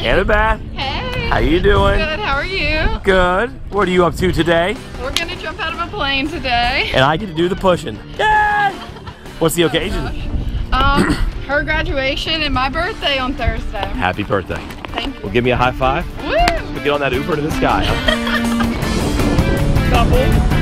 Anna Beth, Hey. how you doing? Good. How are you? Good. What are you up to today? We're gonna jump out of a plane today. And I get to do the pushing. Yay! What's the occasion? Um, her graduation and my birthday on Thursday. Happy birthday. Thank you. Well, give me a high five. Woo! We get on that Uber to the sky. Couple.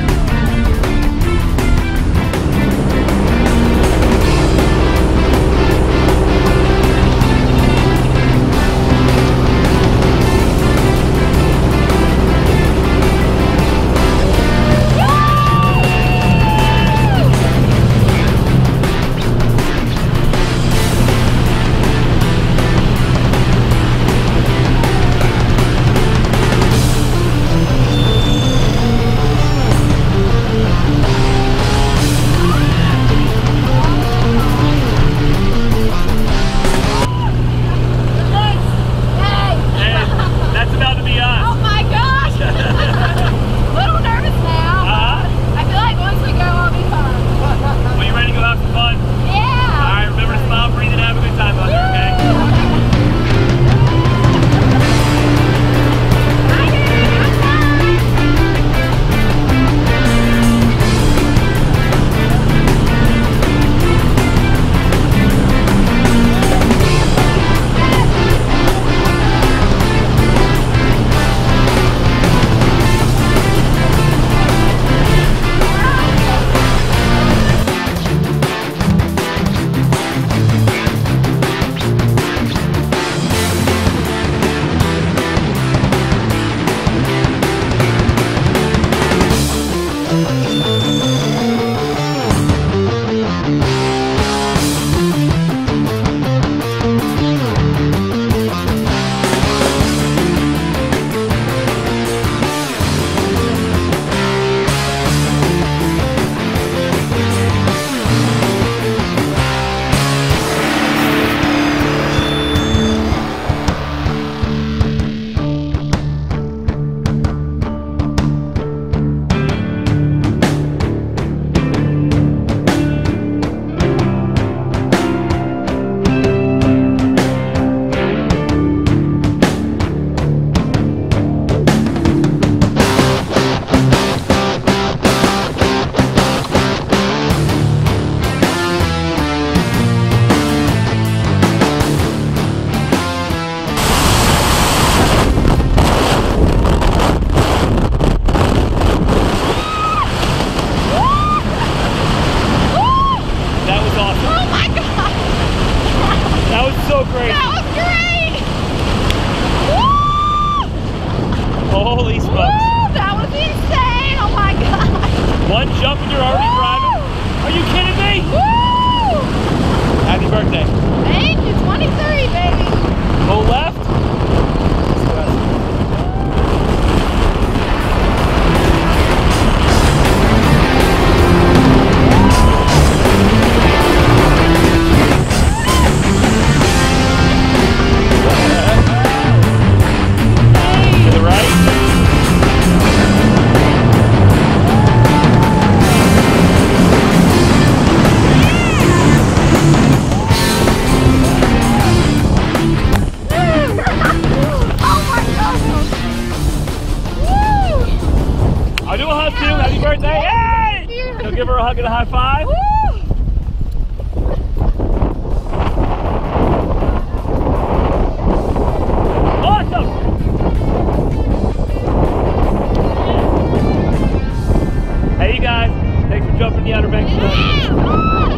Give her a hug and a high five. Woo! Awesome. Hey, you guys. Thanks for jumping the Outer Banks. Yeah!